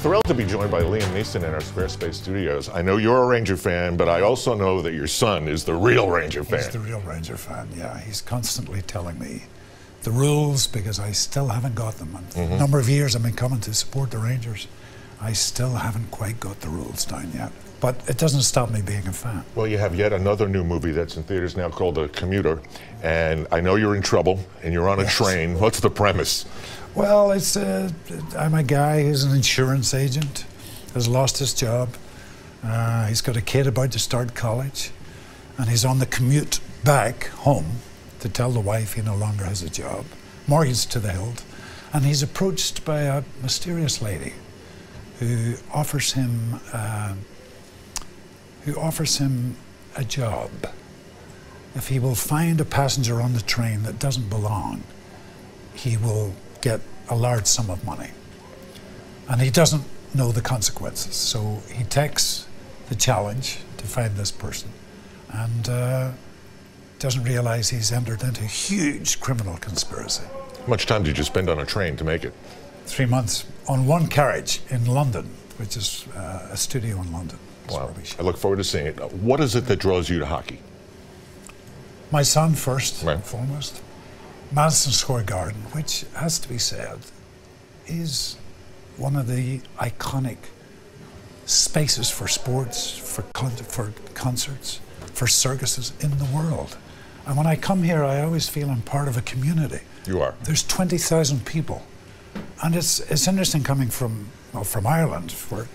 Thrilled to be joined by Liam Neeson in our Squarespace studios. I know you're a Ranger fan, but I also know that your son is the real Ranger fan. He's the real Ranger fan, yeah. He's constantly telling me the rules because I still haven't got them. And mm-hmm. a number of years I've been coming to support the Rangers. I still haven't quite got the rules down yet. But it doesn't stop me being a fan. Well, you have yet another new movie that's in theaters now called The Commuter. And I know you're in trouble and you're on a yes. train. What's the premise? Well, it's uh, I'm a guy who's an insurance agent, has lost his job. Uh, he's got a kid about to start college, and he's on the commute back home to tell the wife he no longer has a job, mortgage to the hilt, and he's approached by a mysterious lady who offers him uh, who offers him a job if he will find a passenger on the train that doesn't belong. He will get a large sum of money. And he doesn't know the consequences. So he takes the challenge to find this person and uh, doesn't realize he's entered into a huge criminal conspiracy. How much time did you spend on a train to make it? Three months on one carriage in London, which is uh, a studio in London. Wow. I look forward to seeing it. What is it that draws you to hockey? My son, first right. and foremost. Madison Square Garden, which has to be said, is one of the iconic spaces for sports, for, con- for concerts, for circuses in the world. And when I come here, I always feel I'm part of a community. You are. There's 20,000 people. And it's, it's interesting coming from, well, from Ireland where,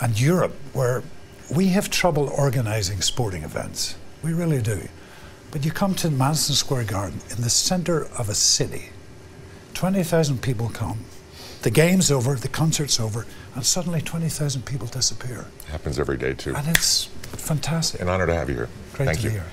and Europe, where we have trouble organizing sporting events. We really do. But you come to Madison Square Garden in the center of a city, 20,000 people come. The game's over, the concert's over, and suddenly 20,000 people disappear. It Happens every day, too. And it's fantastic. An honor to have you here. Great Thank to you. be here.